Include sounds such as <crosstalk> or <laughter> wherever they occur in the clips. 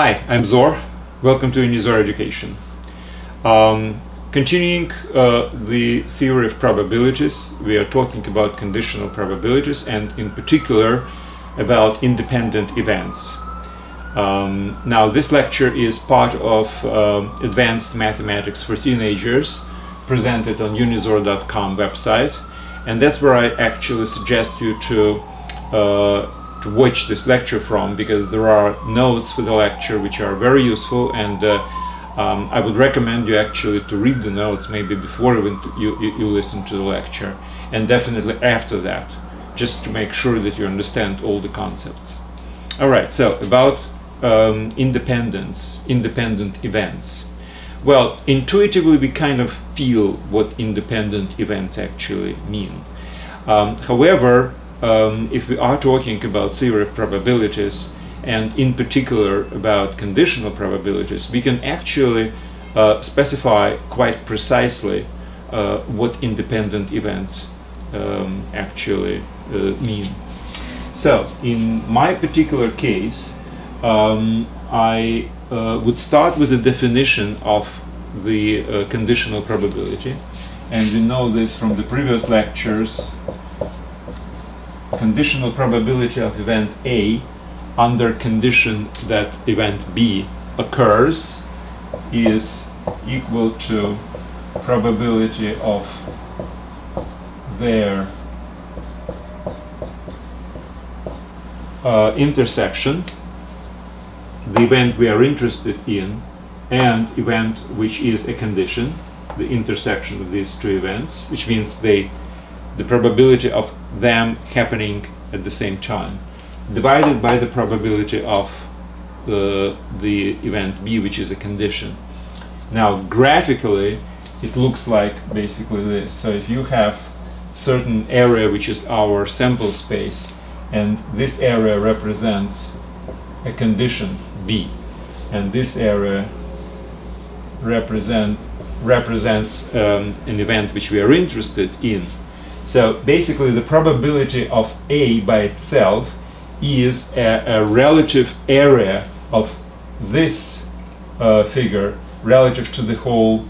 Hi, I'm Zor. Welcome to Unizor Education. Um, continuing uh, the theory of probabilities, we are talking about conditional probabilities and in particular about independent events. Um, now this lecture is part of uh, Advanced Mathematics for Teenagers presented on unizor.com website and that's where I actually suggest you to uh, to watch this lecture from because there are notes for the lecture which are very useful and uh, um, I would recommend you actually to read the notes maybe before you, you, you listen to the lecture and definitely after that just to make sure that you understand all the concepts. Alright, so about um, independence, independent events. Well, intuitively we kind of feel what independent events actually mean. Um, however, um, if we are talking about theory of probabilities and in particular about conditional probabilities, we can actually uh, specify quite precisely uh, what independent events um, actually uh, mean. So, in my particular case, um, I uh, would start with a definition of the uh, conditional probability, and we know this from the previous lectures conditional probability of event A under condition that event B occurs is equal to probability of their uh, intersection, the event we are interested in, and event which is a condition, the intersection of these two events, which means they the probability of them happening at the same time divided by the probability of uh, the event B which is a condition. Now graphically it looks like basically this. So if you have certain area which is our sample space and this area represents a condition B and this area represents represents um, an event which we are interested in so basically the probability of A by itself is a, a relative area of this uh, figure relative to the whole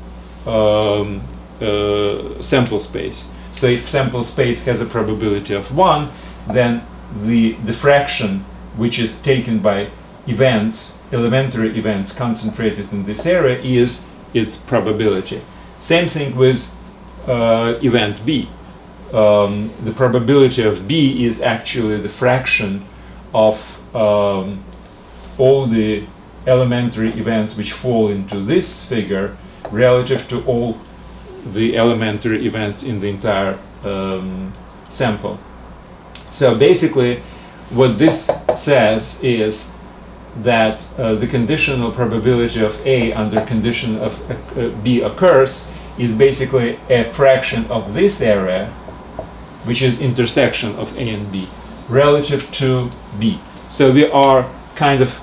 um, uh, sample space. So if sample space has a probability of 1, then the diffraction which is taken by events, elementary events concentrated in this area is its probability. Same thing with uh, event B um, the probability of B is actually the fraction of um, all the elementary events which fall into this figure relative to all the elementary events in the entire um, sample. So basically what this says is that uh, the conditional probability of A under condition of uh, B occurs is basically a fraction of this area which is intersection of A and B, relative to B. So we are kind of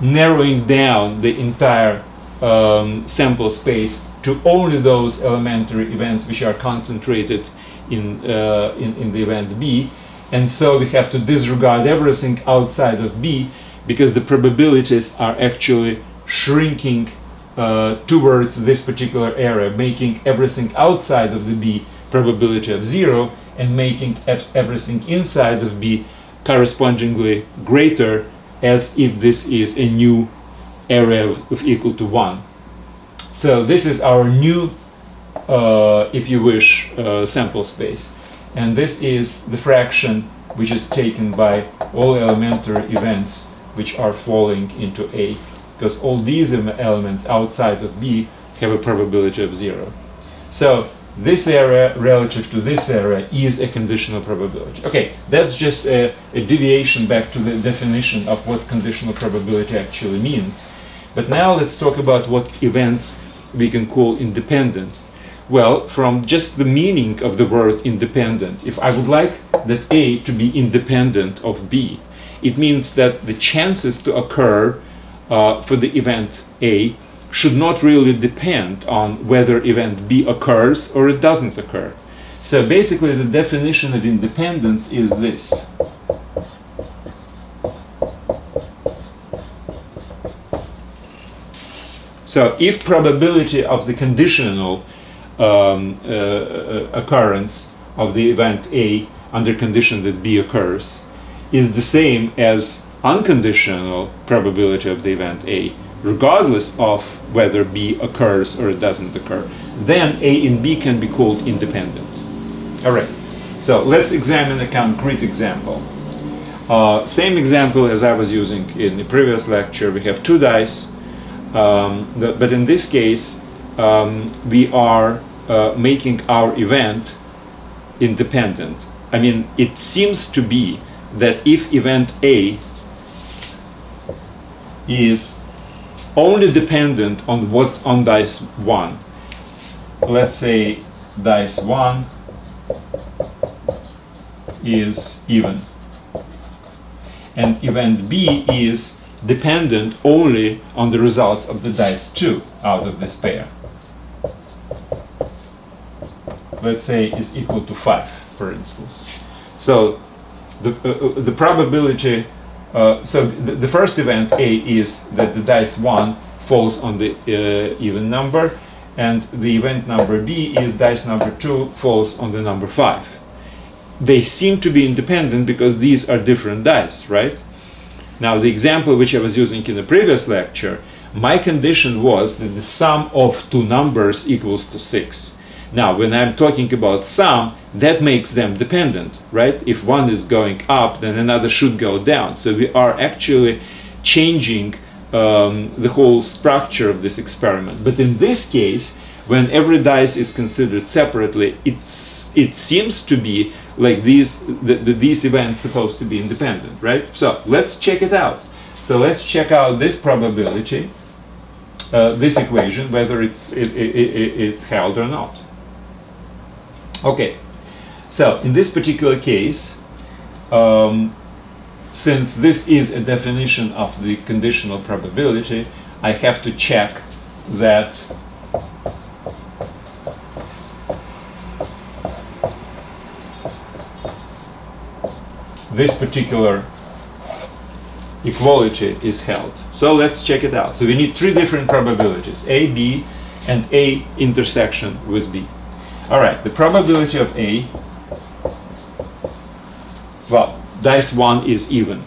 narrowing down the entire um, sample space to only those elementary events which are concentrated in, uh, in, in the event B. And so we have to disregard everything outside of B because the probabilities are actually shrinking uh, towards this particular area, making everything outside of the B probability of zero and making everything inside of B correspondingly greater as if this is a new area of, of equal to 1. So this is our new, uh, if you wish, uh, sample space. And this is the fraction which is taken by all elementary events which are falling into A. Because all these elements outside of B have a probability of 0. So this area relative to this area is a conditional probability. Okay, that's just a, a, deviation back to the definition of what conditional probability actually means. But now let's talk about what events we can call independent. Well, from just the meaning of the word independent, if I would like that A to be independent of B, it means that the chances to occur uh, for the event A should not really depend on whether event B occurs or it doesn't occur. So basically the definition of independence is this. So if probability of the conditional um, uh, occurrence of the event A under condition that B occurs is the same as unconditional probability of the event A, regardless of whether B occurs or it doesn't occur, then A and B can be called independent. All right, so let's examine a concrete example. Uh, same example as I was using in the previous lecture. We have two dice, um, the, but in this case, um, we are uh, making our event independent. I mean, it seems to be that if event A is only dependent on what's on dice 1, let's say dice 1 is even and event B is dependent only on the results of the dice 2 out of this pair. Let's say is equal to 5, for instance. So the, uh, uh, the probability, uh, so the, the, first event A is that the dice 1 falls on the uh, even number and the event number B is dice number 2 falls on the number 5 they seem to be independent because these are different dice, right? Now, the example which I was using in the previous lecture, my condition was that the sum of two numbers equals to 6. Now, when I'm talking about sum, that makes them dependent, right? If one is going up, then another should go down. So we are actually changing um, the whole structure of this experiment. But in this case, when every dice is considered separately, it's, it seems to be like these the, the, these events supposed to be independent, right? So let's check it out. So let's check out this probability, uh, this equation, whether it's it, it, it, it's held or not. Okay, so in this particular case, um, since this is a definition of the conditional probability, I have to check that this particular equality is held. So let's check it out. So we need three different probabilities, A, B, and A intersection with B. All right, the probability of A, well, dice 1 is even.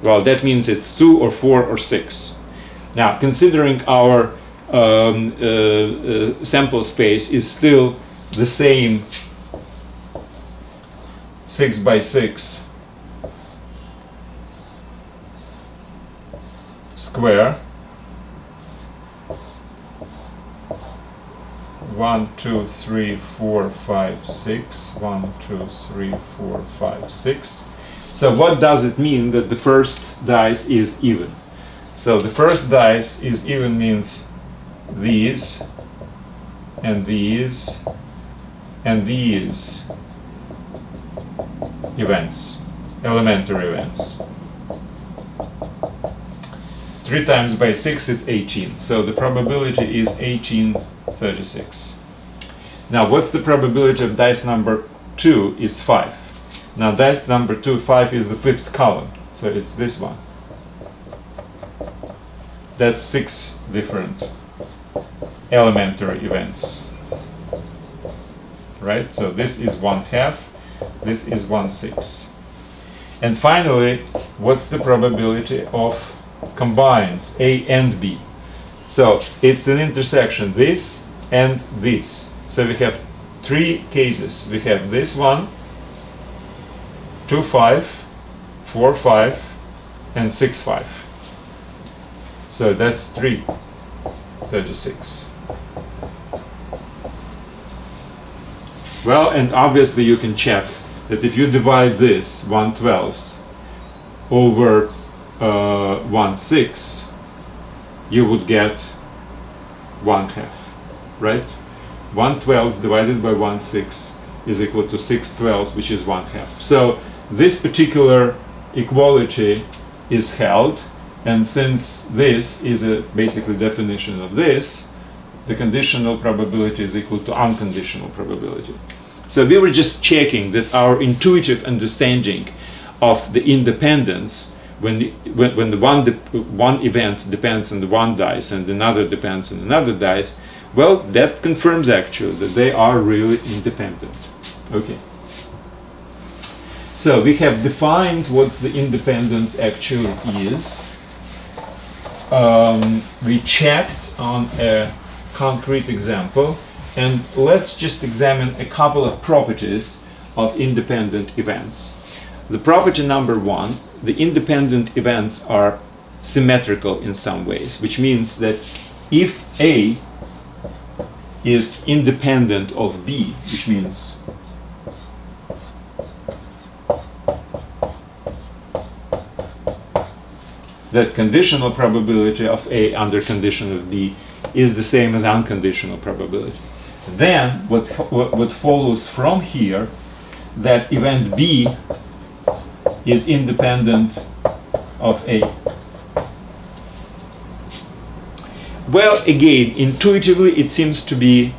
Well, that means it's 2 or 4 or 6. Now, considering our um, uh, uh, sample space is still the same 6 by 6 square one two three four five six one two three four five six so what does it mean that the first dice is even so the first dice is even means these and these and these events elementary events 3 times by 6 is 18. So the probability is 1836. Now what's the probability of dice number 2 is 5. Now dice number 2, 5 is the fifth column. So it's this one. That's 6 different elementary events. Right? So this is 1 half, this is 1 six. And finally, what's the probability of combined, A and B. So it's an intersection, this and this. So we have three cases. We have this one, 2, 5, 4, 5, and 6, 5. So that's 3, 36. Well, and obviously you can check that if you divide this 1 12th over uh, 1 6 you would get 1 half right 1 12 divided by 1 6 is equal to 6 12 which is 1 half. So this particular equality is held and since this is a basically definition of this the conditional probability is equal to unconditional probability. So we were just checking that our intuitive understanding of the independence when the, when, when the one one event depends on the one dice and another depends on another dice, well, that confirms actually that they are really independent. Okay. So we have defined what the independence actually is. Um, we checked on a concrete example and let's just examine a couple of properties of independent events. The property number one, the independent events are symmetrical in some ways, which means that if A is independent of B, which means that conditional probability of A under condition of B is the same as unconditional probability. Then what, what follows from here that event B is independent of A. Well, again, intuitively it seems to be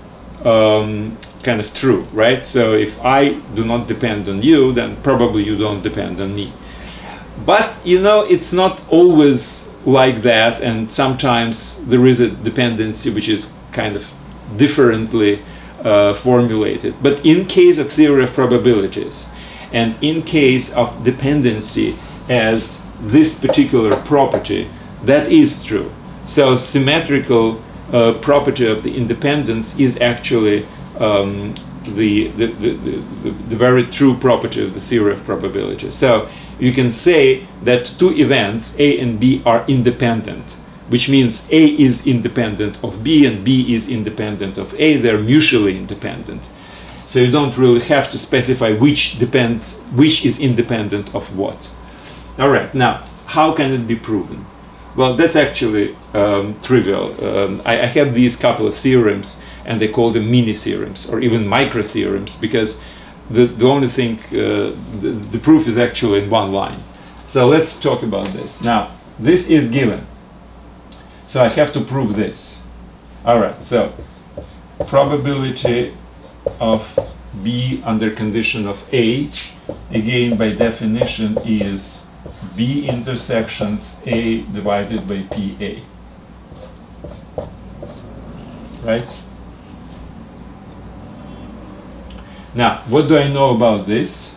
um, kind of true, right? So if I do not depend on you, then probably you don't depend on me. But, you know, it's not always like that, and sometimes there is a dependency which is kind of differently uh, formulated. But in case of theory of probabilities, and in case of dependency as this particular property, that is true. So symmetrical uh, property of the independence is actually um, the, the, the, the, the very true property of the theory of probability. So you can say that two events, A and B, are independent which means A is independent of B and B is independent of A. They're mutually independent. So you don't really have to specify which depends, which is independent of what. All right, now, how can it be proven? Well, that's actually um, trivial. Um, I, I, have these couple of theorems, and they call them mini theorems or even micro theorems because the, the only thing, uh, the, the proof is actually in one line. So let's talk about this. Now, this is given. So I have to prove this. All right, so probability of B under condition of A, again by definition is B intersections A divided by PA. Right? Now, what do I know about this?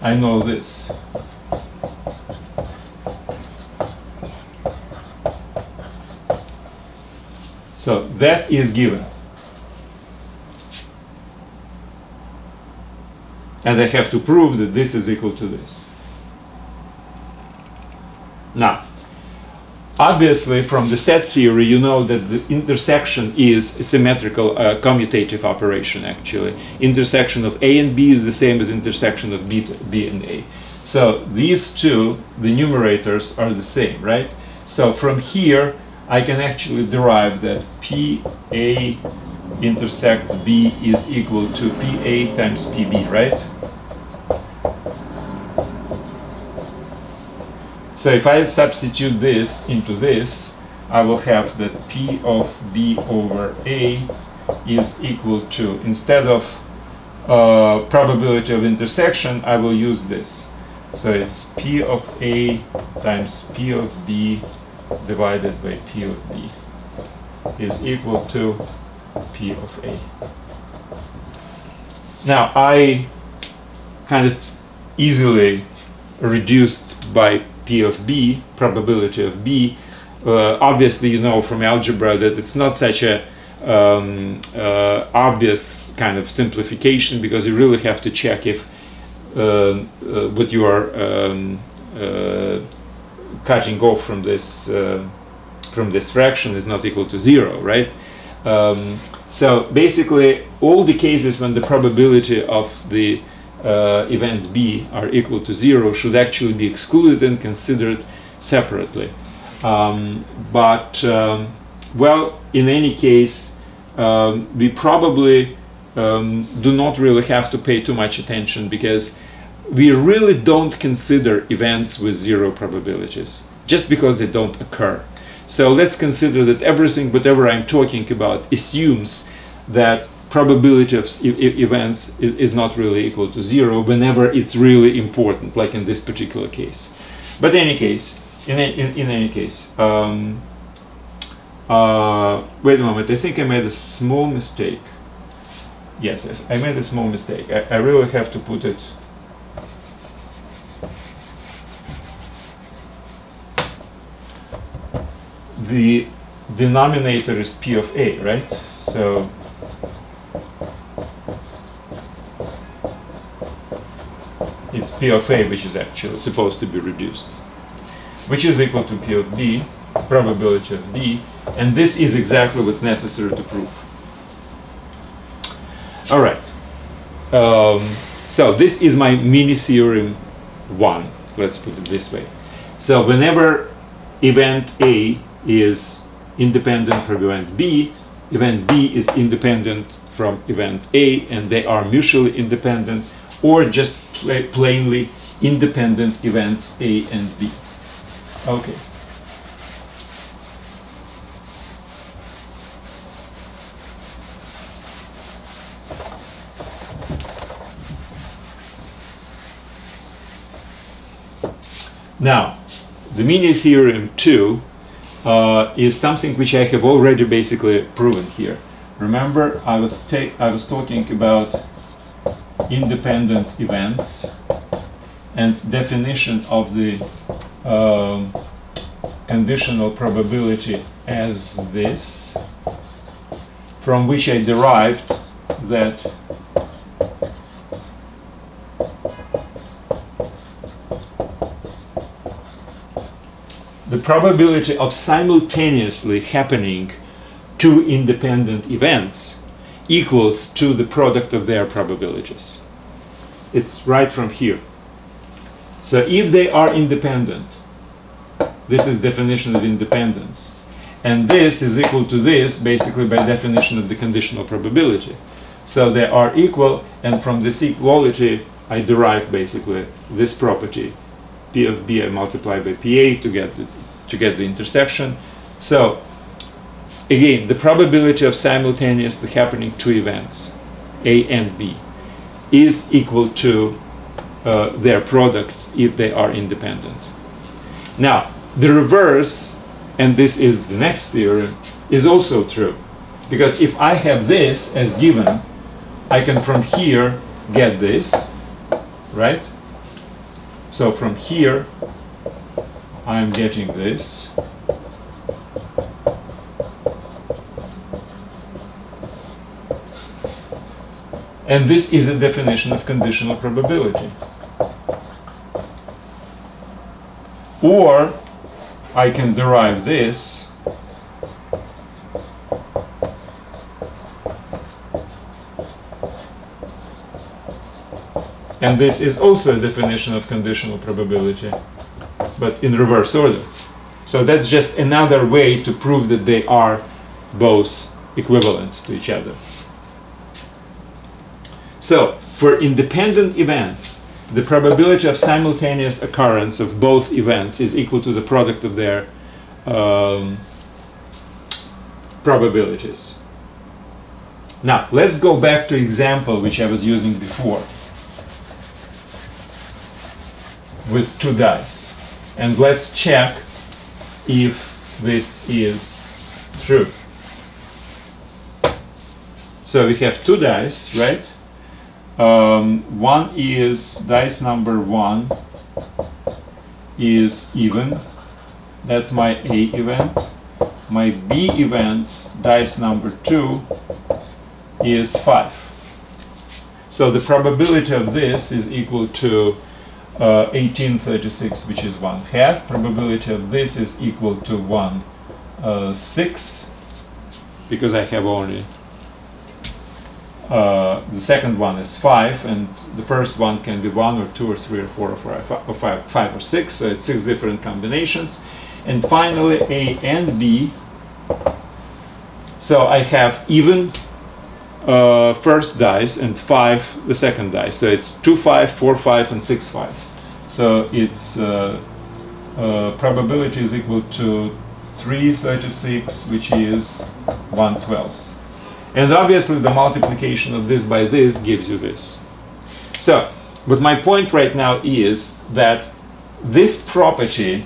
I know this. So that is given. And I have to prove that this is equal to this. Now, obviously from the set theory you know that the intersection is a symmetrical uh, commutative operation actually. Intersection of A and B is the same as intersection of B, B and A. So these two, the numerators are the same, right? So from here I can actually derive that PA intersect B is equal to PA times PB, right? So if I substitute this into this, I will have that P of B over A is equal to, instead of uh, probability of intersection, I will use this. So it's P of A times P of B divided by P of B is equal to P of A. Now I kind of easily reduced by P of B, probability of B. Uh, obviously you know from algebra that it's not such a um, uh, obvious kind of simplification because you really have to check if uh, uh what you are um, uh, cutting off from this uh, from this fraction is not equal to zero, right? Um, so basically, all the cases when the probability of the uh, event B are equal to zero should actually be excluded and considered separately. Um, but um, well, in any case, um, we probably um, do not really have to pay too much attention because we really don't consider events with zero probabilities just because they don't occur. So let's consider that everything, whatever I'm talking about, assumes that probability of events is, not really equal to zero whenever it's really important, like in this particular case. But in any case, in, in, in any case, um, uh, wait a moment, I think I made a small mistake. Yes, yes, I made a small mistake. I, I really have to put it the denominator is P of A, right? So it's P of A which is actually supposed to be reduced, which is equal to P of B, probability of B, and this is exactly what's necessary to prove. All right. Um, so this is my mini theorem one, let's put it this way. So whenever event A is independent from event B, event B is independent from event A, and they are mutually independent, or just pla plainly independent events A and B. Okay. Now, the mini theorem 2 uh, is something which I have already basically proven here. Remember, I was, I was talking about independent events and definition of the um, conditional probability as this, from which I derived that the probability of simultaneously happening two independent events equals to the product of their probabilities. It's right from here. So if they are independent, this is definition of independence. And this is equal to this, basically by definition of the conditional probability. So they are equal, and from this equality, I derive basically this property P of B I multiply by PA to get the, to get the intersection. So again, the probability of simultaneously happening two events, A and B, is equal to uh, their product if they are independent. Now, the reverse, and this is the next theorem, is also true. Because if I have this as given, I can from here get this, right? So from here, I'm getting this. And this is a definition of conditional probability. Or I can derive this And this is also a definition of conditional probability, but in reverse order. So that's just another way to prove that they are both equivalent to each other. So, for independent events, the probability of simultaneous occurrence of both events is equal to the product of their um, probabilities. Now, let's go back to example which I was using before. with two dice. And let's check if this is true. So we have two dice, right? Um, one is dice number one is even. That's my A event. My B event, dice number two, is five. So the probability of this is equal to uh, 1836, which is one half. Probability of this is equal to one uh, six, because I have only uh, the second one is five, and the first one can be one or two or three or four or five, or five, five or six. So it's six different combinations. And finally, A and B. So I have even uh, first dice and five the second dice. So it's two five, four five, and six five. So its uh, uh, probability is equal to 336, which is 1 12th. And obviously the multiplication of this by this gives you this. So, but my point right now is that this property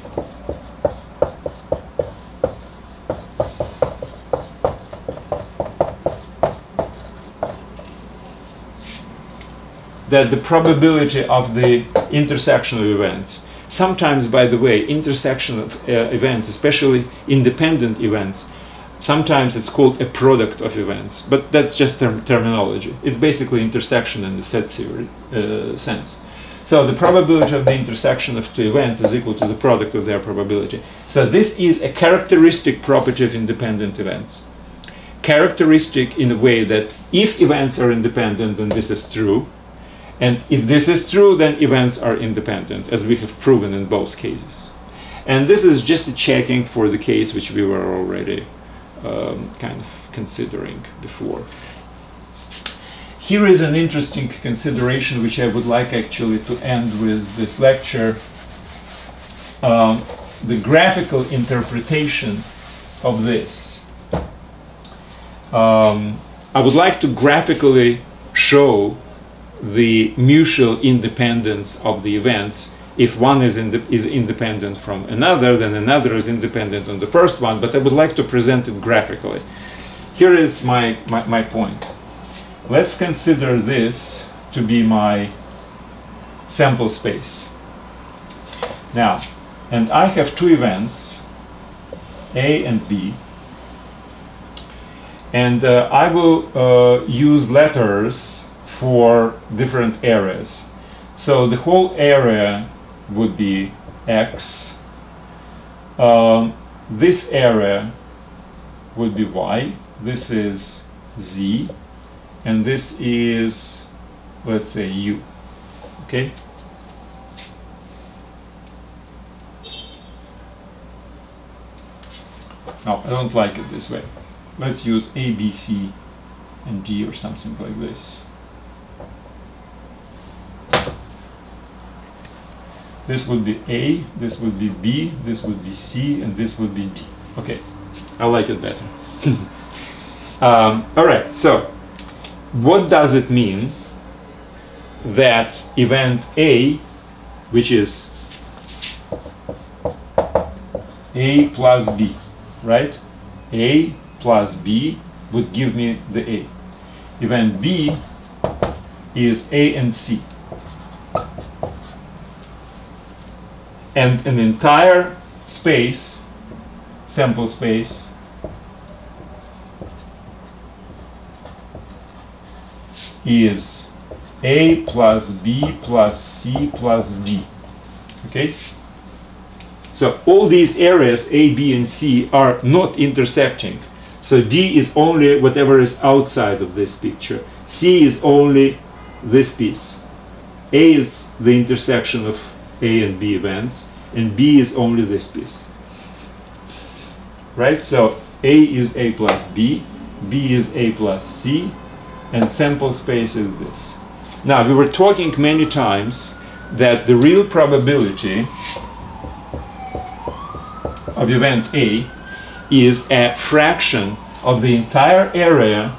that the probability of the intersection of events sometimes by the way intersection of uh, events especially independent events sometimes it's called a product of events but that's just term terminology. It's basically intersection in the set theory uh, sense. So the probability of the intersection of two events is equal to the product of their probability. So this is a characteristic property of independent events. Characteristic in a way that if events are independent then this is true. And if this is true, then events are independent, as we have proven in both cases. And this is just a checking for the case which we were already um, kind of considering before. Here is an interesting consideration which I would like actually to end with this lecture. Um, the graphical interpretation of this. Um, I would like to graphically show the mutual independence of the events. If one is, ind is independent from another, then another is independent on the first one, but I would like to present it graphically. Here is my, my, my point. Let's consider this to be my sample space. Now, and I have two events, A and B, and uh, I will uh, use letters for different areas. So the whole area would be X. Um, this area would be Y. This is Z. And this is, let's say, U. Okay? No, I don't like it this way. Let's use A, B, C, and D or something like this. This would be A, this would be B, this would be C, and this would be D. Okay, I like it better. <laughs> um, all right, so what does it mean that event A, which is A plus B, right? A plus B would give me the A. Event B is A and C. and an entire space, sample space, is A plus B plus C plus D. Okay? So all these areas A, B, and C are not intersecting. So D is only whatever is outside of this picture. C is only this piece. A is the intersection of a and B events, and B is only this piece. Right? So A is A plus B, B is A plus C, and sample space is this. Now, we were talking many times that the real probability of event A is a fraction of the entire area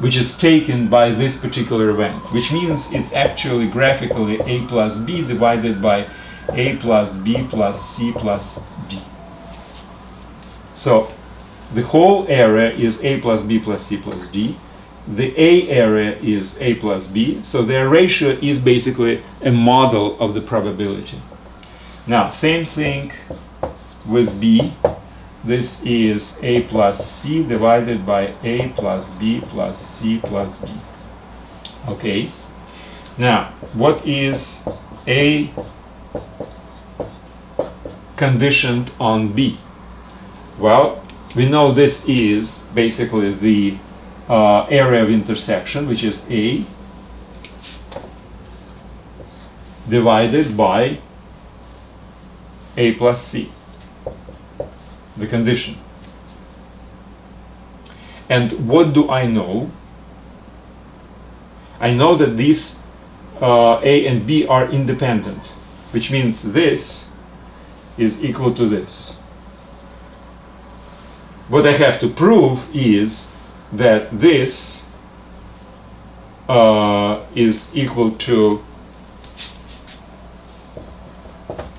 which is taken by this particular event, which means it's actually graphically a plus b divided by a plus b plus c plus d. So the whole area is a plus b plus c plus d. The A area is a plus b, so their ratio is basically a model of the probability. Now, same thing with B. This is a plus c divided by a plus b plus c plus d. Okay. Now, what is a conditioned on B? Well, we know this is basically the uh, area of intersection, which is A, divided by A plus C, the condition. And what do I know? I know that these uh, A and B are independent which means this is equal to this. What I have to prove is that this uh, is equal to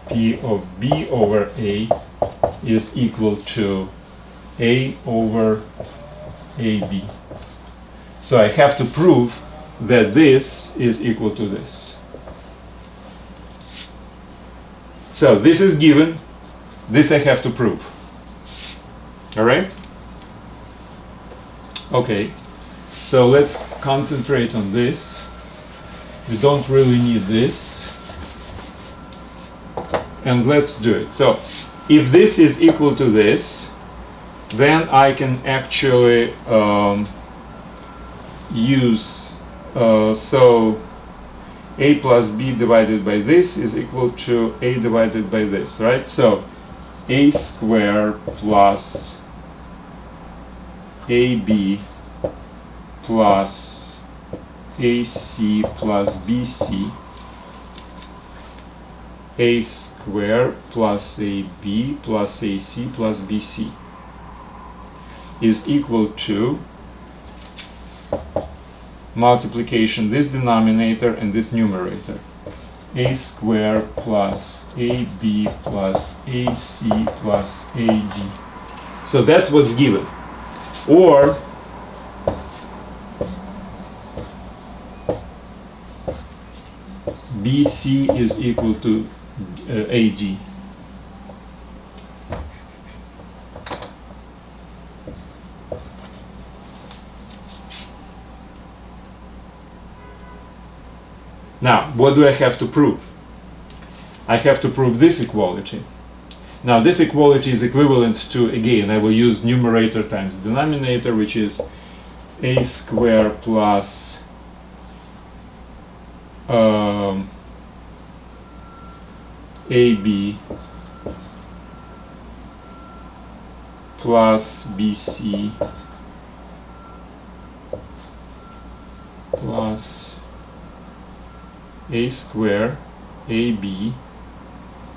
P of b over a is equal to a over ab. So I have to prove that this is equal to this. So this is given, this I have to prove. Alright? Okay, so let's concentrate on this. We don't really need this. And let's do it. So if this is equal to this, then I can actually um, use uh, so a plus b divided by this is equal to a divided by this, right? So a square plus ab plus ac plus bc a square plus ab plus ac plus bc is equal to multiplication this denominator and this numerator. A square plus ab plus ac plus ad so that's what's given. Or bc is equal to uh, ad Now, what do I have to prove? I have to prove this equality. Now, this equality is equivalent to, again, I will use numerator times denominator, which is a square plus um, ab plus bc plus a square AB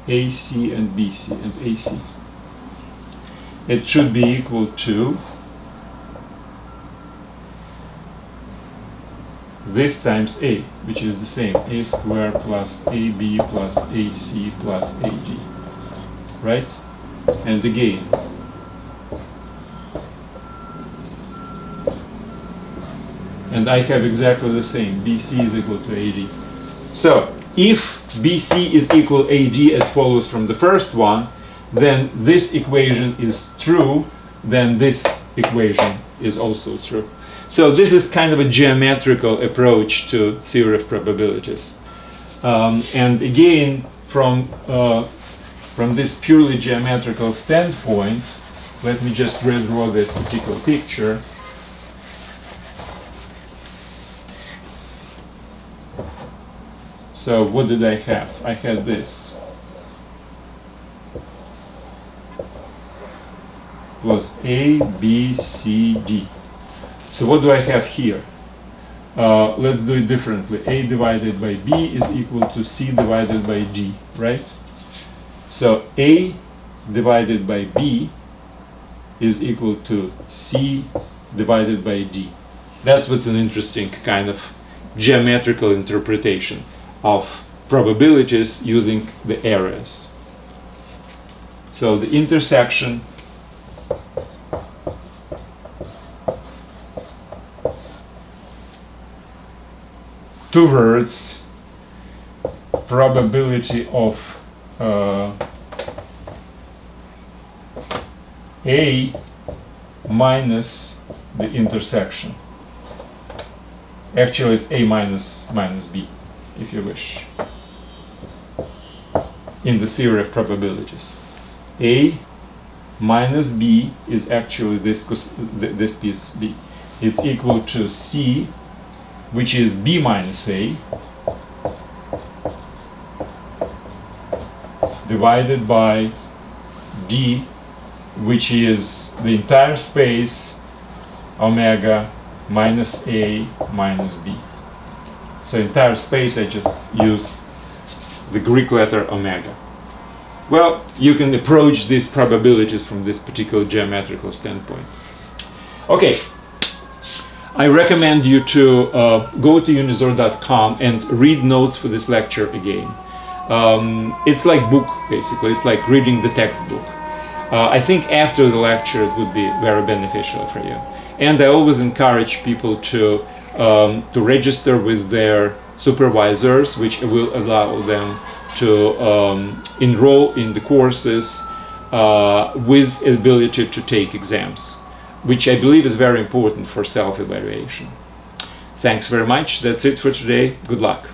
AC and BC and AC it should be equal to this times A which is the same A square plus AB plus AC plus AD right? And again and I have exactly the same BC is equal to AD so if BC is equal AD as follows from the first one, then this equation is true, then this equation is also true. So this is kind of a geometrical approach to theory of probabilities. Um, and again, from, uh, from this purely geometrical standpoint, let me just redraw this particular picture. So what did I have? I had this. Was A, B, C, D. So what do I have here? Uh, let's do it differently. A divided by B is equal to C divided by D, right? So A divided by B is equal to C divided by D. That's what's an interesting kind of geometrical interpretation of probabilities using the areas. So the intersection towards probability of uh, A minus the intersection. Actually, it's A minus minus B if you wish, in the theory of probabilities. A minus B is actually this, this piece B. It's equal to C, which is B minus A, divided by D, which is the entire space omega minus A minus B. So entire space I just use the Greek letter omega. Well, you can approach these probabilities from this particular geometrical standpoint. Okay, I recommend you to uh, go to unizor.com and read notes for this lecture again. um, it's like book basically. It's like reading the textbook. Uh, I think after the lecture it would be very beneficial for you. And I always encourage people to um, to register with their supervisors, which will allow them to um, enroll in the courses uh, with ability to take exams, which I believe is very important for self-evaluation. Thanks very much. That's it for today. Good luck.